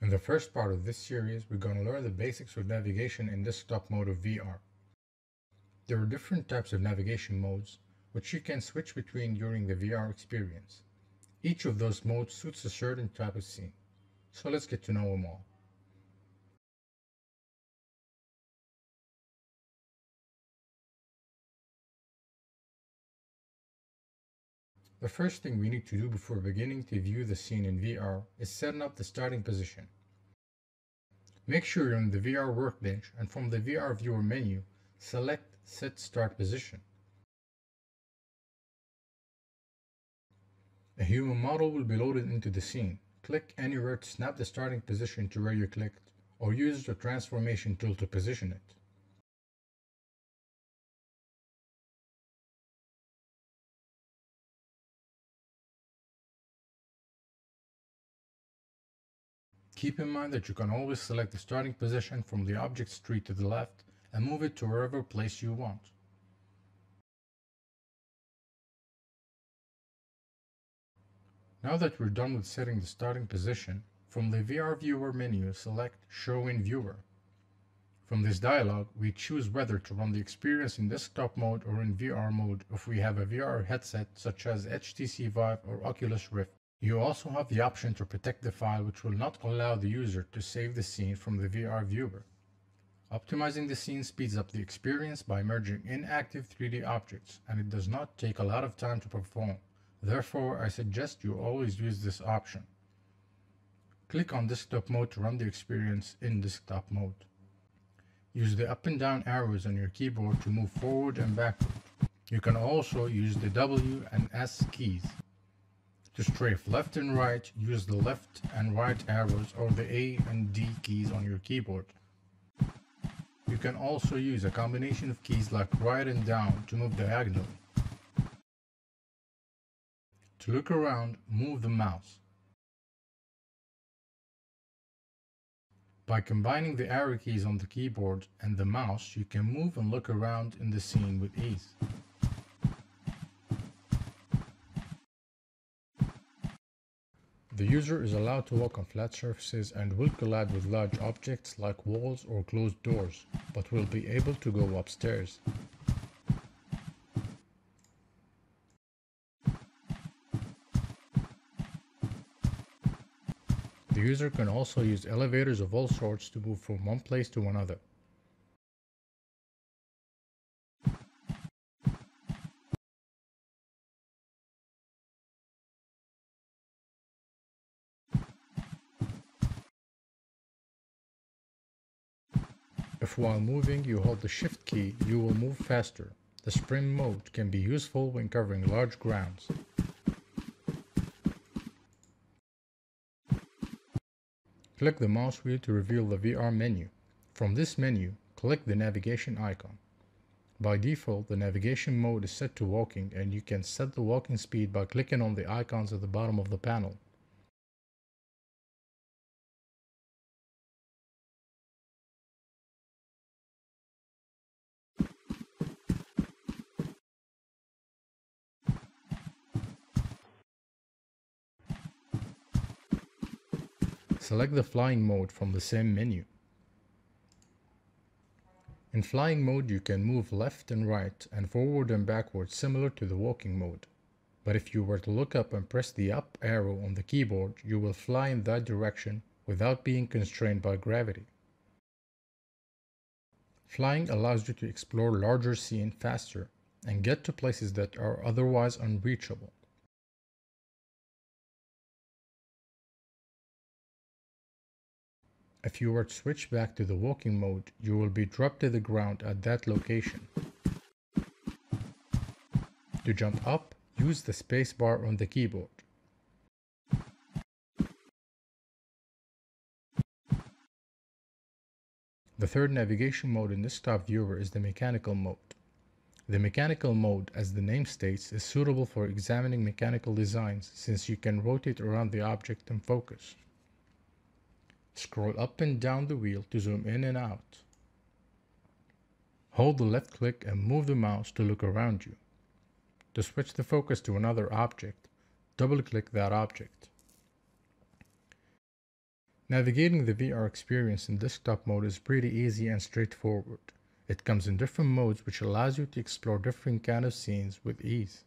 In the first part of this series, we're going to learn the basics of navigation in desktop mode of VR. There are different types of navigation modes, which you can switch between during the VR experience. Each of those modes suits a certain type of scene. So let's get to know them all. The first thing we need to do before beginning to view the scene in VR is setting up the starting position. Make sure you're in the VR workbench and from the VR viewer menu, select Set Start Position. A human model will be loaded into the scene. Click anywhere to snap the starting position to where you clicked, or use the transformation tool to position it. Keep in mind that you can always select the starting position from the object's tree to the left and move it to wherever place you want. Now that we're done with setting the starting position, from the VR Viewer menu select Show in Viewer. From this dialog, we choose whether to run the experience in desktop mode or in VR mode if we have a VR headset such as HTC Vive or Oculus Rift. You also have the option to protect the file which will not allow the user to save the scene from the VR viewer. Optimizing the scene speeds up the experience by merging inactive 3D objects and it does not take a lot of time to perform. Therefore, I suggest you always use this option. Click on desktop mode to run the experience in desktop mode. Use the up and down arrows on your keyboard to move forward and backward. You can also use the W and S keys. To strafe left and right, use the left and right arrows or the A and D keys on your keyboard. You can also use a combination of keys like right and down to move diagonally. To look around, move the mouse. By combining the arrow keys on the keyboard and the mouse, you can move and look around in the scene with ease. The user is allowed to walk on flat surfaces and will collide with large objects like walls or closed doors, but will be able to go upstairs. The user can also use elevators of all sorts to move from one place to another. If while moving you hold the shift key, you will move faster. The sprint mode can be useful when covering large grounds. Click the mouse wheel to reveal the VR menu. From this menu, click the navigation icon. By default, the navigation mode is set to walking and you can set the walking speed by clicking on the icons at the bottom of the panel. Select the flying mode from the same menu. In flying mode you can move left and right and forward and backward similar to the walking mode. But if you were to look up and press the up arrow on the keyboard, you will fly in that direction without being constrained by gravity. Flying allows you to explore larger scene faster and get to places that are otherwise unreachable. If you were to switch back to the walking mode, you will be dropped to the ground at that location. To jump up, use the spacebar on the keyboard. The third navigation mode in desktop viewer is the mechanical mode. The mechanical mode, as the name states, is suitable for examining mechanical designs since you can rotate around the object and focus. Scroll up and down the wheel to zoom in and out. Hold the left click and move the mouse to look around you. To switch the focus to another object, double click that object. Navigating the VR experience in desktop mode is pretty easy and straightforward. It comes in different modes which allows you to explore different kind of scenes with ease.